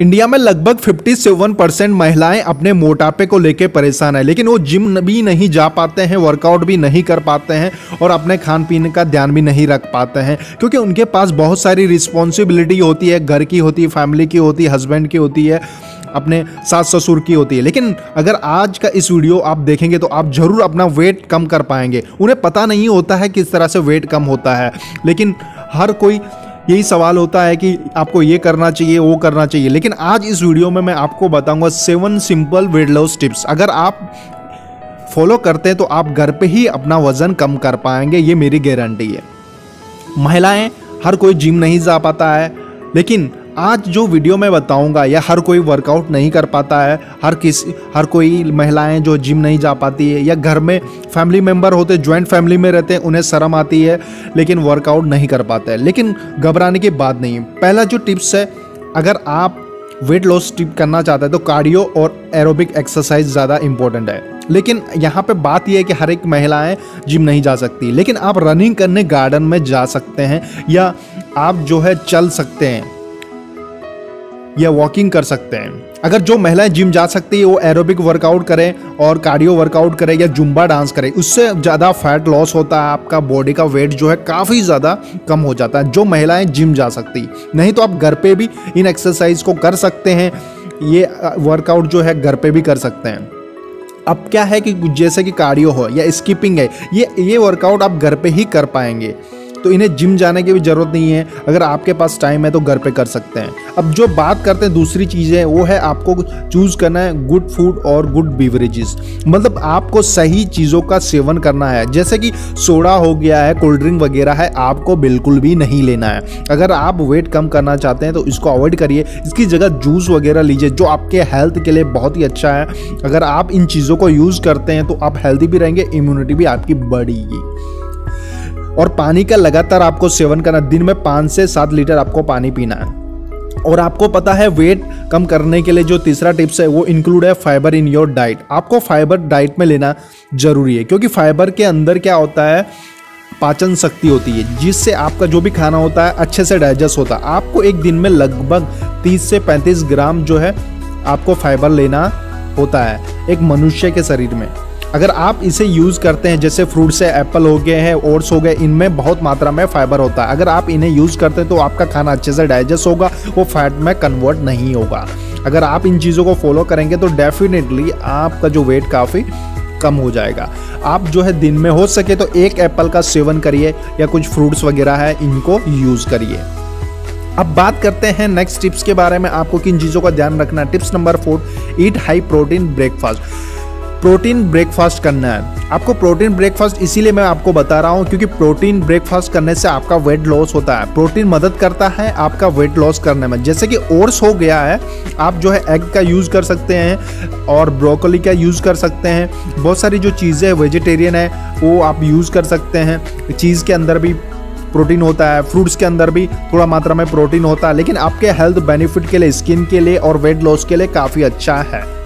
India में लगभग 57 percent महिलाएँ अपने मोटापे को लेकर परेशान है। लेकिन वो जिम भी नहीं जा पाते हैं वर्कआउट भी नहीं कर पाते हैं और अपने खान पीने का ध्यान भी नहीं रख पाते हैं। क्योंकि उनके पास बहुत सारी रिस्पॉन्सिबिलिटी होती है, घर की होती है फैमिली की होती है हस्बैंड की होती है, अपने सास ससुर की होती है। लेकिन अगर आज का इस वीडियो आप देखेंगे तो आप ज़रूर अपना वेट कम कर पाएँगे। उन्हें पता नहीं होता है किस तरह से वेट कम होता है। लेकिन हर कोई यही सवाल होता है कि आपको ये करना चाहिए, वो करना चाहिए। लेकिन आज इस वीडियो में मैं आपको बताऊँगा seven simple weight loss tips अगर आप फॉलो करते हैं तो आप घर पे ही अपना वज़न कम कर पाएँगे, ये मेरी गारंटी है। महिलाएँ, हर कोई जिम नहीं जा पाता है, लेकिन आज जो वीडियो मैं बताऊँगा या हर कोई वर्कआउट नहीं कर पाता है। हर किसी, हर कोई महिलाएँ जो जिम नहीं जा पाती है, या घर में फैमिली मेंबर होते ज्वाइंट फैमिली में रहते हैं उन्हें शर्म आती है, लेकिन वर्कआउट नहीं कर पाते हैं। लेकिन घबराने की बात नहीं पहला जो टिप्स है, अगर आप वेट लॉस टिप करना चाहते हैं तो कार्डियो और एरोबिक एक्सरसाइज ज़्यादा इंपॉर्टेंट है। लेकिन यहाँ पे बात यह है कि हर एक महिलाएँ जिम नहीं जा सकती। लेकिन आप रनिंग करने गार्डन में जा सकते हैं, या आप जो है चल सकते हैं। या वॉकिंग कर सकते हैं। अगर जो महिलाएँ जिम जा सकती है, वो एरोबिक वर्कआउट करें और कार्डियो वर्कआउट करें या जुम्बा डांस करें, उससे ज़्यादा फैट लॉस होता है, आपका बॉडी का वेट जो है काफ़ी ज़्यादा कम हो जाता है। जो महिलाएँ जिम जा सकती नहीं तो आप घर पे भी इन एक्सरसाइज को कर सकते हैं, ये वर्कआउट जो है घर पे भी कर सकते हैं। अब क्या है कि जैसे कि कार्डियो हो या स्किपिंग है, ये ये वर्कआउट आप घर पे ही कर पाएँगे। तो इन्हें जिम जाने की भी ज़रूरत नहीं है, अगर आपके पास टाइम है तो घर पे कर सकते हैं। अब जो बात करते हैं, दूसरी चीज़ें, वो है आपको चूज़ करना है गुड फ़ूड और गुड बीवरेजेस मतलब आपको सही चीज़ों का सेवन करना है। जैसे कि सोडा हो गया है कोल्ड ड्रिंक वगैरह है, आपको बिल्कुल भी नहीं लेना है। अगर आप वेट कम करना चाहते हैं तो इसको अवॉइड करिए। इसकी जगह जूस वगैरह लीजिए, जो आपके हेल्थ के लिए बहुत ही अच्छा है। अगर आप इन चीज़ों को यूज़ करते हैं तो आप हेल्थी भी रहेंगे इम्यूनिटी भी आपकी बढ़ेगी। और पानी का लगातार आपको सेवन करना दिन में पाँच से सात लीटर आपको पानी पीना है। और आपको पता है, वेट कम करने के लिए जो तीसरा टिप्स है, वो इंक्लूड है फाइबर इन योर डाइट आपको फाइबर डाइट में लेना ज़रूरी है, क्योंकि फाइबर के अंदर क्या होता है, पाचन शक्ति होती है, जिससे आपका जो भी खाना होता है, अच्छे से डाइजेस्ट होता है। आपको एक दिन में लगभग 30 से 35 ग्राम जो है, आपको फाइबर लेना होता है, एक मनुष्य के शरीर में। अगर आप इसे यूज़ करते हैं, जैसे फ्रूट्स है एप्पल हो गए हैं ओट्स हो गए, इनमें बहुत मात्रा में फाइबर होता है। अगर आप इन्हें यूज़ करते हैं तो आपका खाना अच्छे से डाइजेस्ट होगा, वो फैट में कन्वर्ट नहीं होगा। अगर आप इन चीज़ों को फॉलो करेंगे तो डेफिनेटली आपका जो वेट काफ़ी कम हो जाएगा। आप जो है दिन में हो सके तो एक एप्पल का सेवन करिए, या कुछ फ्रूट्स वगैरह है, इनको यूज़ करिए। अब बात करते हैं नेक्स्ट टिप्स के बारे में। आपको किन चीज़ों का ध्यान रखना tips number four eat high protein breakfast protein breakfast करना है। आपको प्रोटीन ब्रेकफास्ट इसीलिए मैं आपको बता रहा हूँ क्योंकि प्रोटीन ब्रेकफास्ट करने से आपका वेट लॉस होता है। प्रोटीन मदद करता है आपका वेट लॉस करने में। जैसे कि ओट्स हो गया है, आप जो है एग का यूज़ कर सकते हैं और ब्रोकली का यूज़ कर सकते हैं। बहुत सारी जो चीज़ें वेजिटेरियन है, वो आप यूज़ कर सकते हैं। चीज़ के अंदर भी प्रोटीन होता है फ्रूट्स के अंदर भी थोड़ा मात्रा में प्रोटीन होता है, लेकिन आपके हेल्थ बेनिफिट के लिए स्किन के लिए और वेट लॉस के लिए काफ़ी अच्छा है।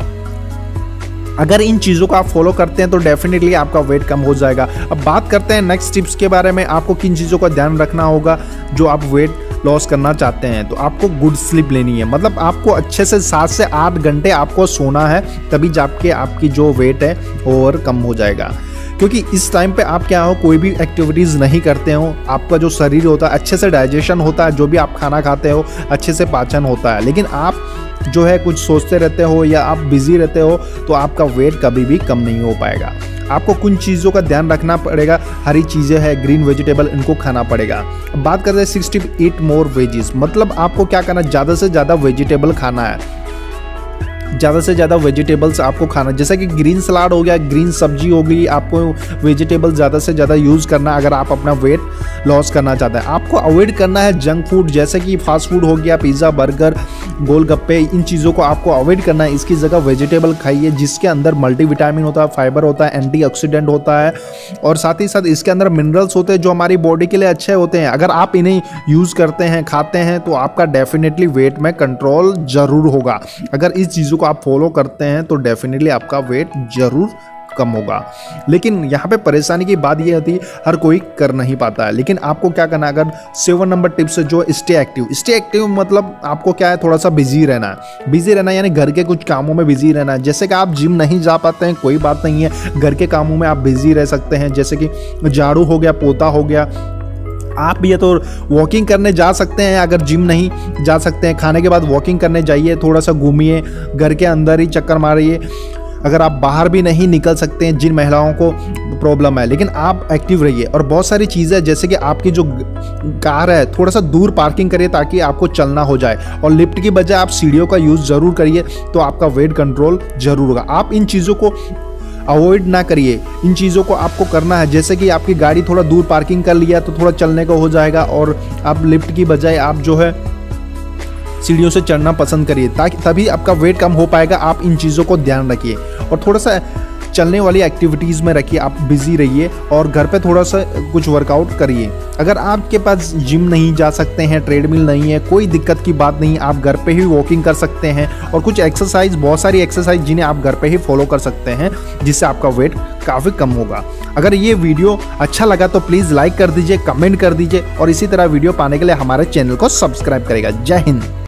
अगर इन चीज़ों को आप फॉलो करते हैं तो डेफिनेटली आपका वेट कम हो जाएगा। अब बात करते हैं नेक्स्ट टिप्स के बारे में। आपको किन चीज़ों का ध्यान रखना होगा जो आप वेट लॉस करना चाहते हैं? तो आपको गुड स्लीप लेनी है। मतलब आपको अच्छे से सात से आठ घंटे आपको सोना है, तभी जाके आपकी जो वेट है और कम हो जाएगा। क्योंकि इस टाइम पे आप क्या हो, कोई भी एक्टिविटीज़ नहीं करते हो, आपका जो शरीर होता है, अच्छे से डाइजेशन होता है, जो भी आप खाना खाते हो, अच्छे से पाचन होता है। लेकिन आप जो है, कुछ सोचते रहते हो या आप बिज़ी रहते हो तो आपका वेट कभी भी कम नहीं हो पाएगा। आपको कुछ चीज़ों का ध्यान रखना पड़ेगा, हरी चीज़ें हैं ग्रीन वेजिटेबल इनको खाना पड़ेगा। बात करते हैं सिक्सटी एट मोर वेजिस मतलब आपको क्या करना ज़्यादा से ज़्यादा वेजिटेबल खाना है। ज़्यादा से ज़्यादा वेजिटेबल्स आपको खाना, जैसा कि ग्रीन सलाड हो गया ग्रीन सब्ज़ी हो गई, आपको वेजिटेबल्स ज़्यादा से ज़्यादा यूज़ करना अगर आप अपना वेट लॉस करना चाहते हैं। आपको अवॉइड करना है जंक फ़ूड जैसे कि फास्ट फ़ूड हो गया पिज़्ज़ा बर्गर गोलगप्पे, इन चीज़ों को आपको अवॉइड करना है। इसकी जगह वेजिटेबल खाइए, जिसके अंदर मल्टीविटामिन होता है फाइबर होता है एंटी होता है, और साथ ही साथ इसके अंदर मिनरल्स होते हैं जो हमारी बॉडी के लिए अच्छे होते हैं। अगर आप इन्हें यूज़ करते हैं, खाते हैं तो आपका डेफिनेटली वेट में कंट्रोल ज़रूर होगा। अगर इस चीज़ों को आप फॉलो करते हैं तो डेफिनेटली आपका वेट ज़रूर कम होगा। लेकिन यहाँ पे परेशानी की बात यह होती हर कोई कर नहीं पाता है। लेकिन आपको क्या करना अगर सेवन नंबर टिप्स जो स्टे एक्टिव स्टे एक्टिव मतलब आपको क्या है थोड़ा सा बिज़ी रहना है। बिज़ी रहना यानी घर के कुछ कामों में बिज़ी रहना है। जैसे कि आप जिम नहीं जा पाते हैं, कोई बात नहीं है। घर के कामों में आप बिज़ी रह सकते हैं। जैसे कि झाड़ू हो गया, पोता हो गया। आप ये तो वॉकिंग करने जा सकते हैं, अगर जिम नहीं जा सकते हैं। खाने के बाद वॉकिंग करने जाइए थोड़ा सा घूमिए, घर के अंदर ही चक्कर मारिए। अगर आप बाहर भी नहीं निकल सकते हैं, जिन महिलाओं को प्रॉब्लम है, लेकिन आप एक्टिव रहिए। और बहुत सारी चीज़ें जैसे कि आपकी जो कार है थोड़ा सा दूर पार्किंग करिए ताकि आपको चलना हो जाए। और लिफ्ट की बजाय आप सीढ़ियों का यूज़ ज़रूर करिए तो आपका वेट कंट्रोल ज़रूर होगा। आप इन चीज़ों को अवॉइड ना करिए। इन चीज़ों को आपको करना है, जैसे कि आपकी गाड़ी थोड़ा दूर पार्किंग कर लिया तो थोड़ा चलने को हो जाएगा। और आप लिफ्ट की बजाय आप जो है सीढ़ियों से चढ़ना पसंद करिए, ताकि तभी आपका वेट कम हो पाएगा। आप इन चीज़ों को ध्यान रखिए। और थोड़ा सा चलने वाली एक्टिविटीज़ में रखिए, आप बिज़ी रहिए और घर पे थोड़ा सा कुछ वर्कआउट करिए। अगर आपके पास जिम नहीं जा सकते हैं ट्रेडमिल नहीं है, कोई दिक्कत की बात नहीं, आप घर पे ही वॉकिंग कर सकते हैं और कुछ एक्सरसाइज बहुत सारी एक्सरसाइज जिन्हें आप घर पे ही फॉलो कर सकते हैं, जिससे आपका वेट काफ़ी कम होगा। अगर ये वीडियो अच्छा लगा तो प्लीज़ लाइक कर दीजिए कमेंट कर दीजिए और इसी तरह वीडियो पाने के लिए हमारे चैनल को सब्सक्राइब करेगा जय हिंद।